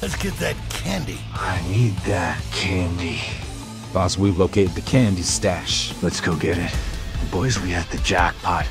Let's get that candy. I need that candy. Boss, we've located the candy stash. Let's go get it. Boys, we had the jackpot.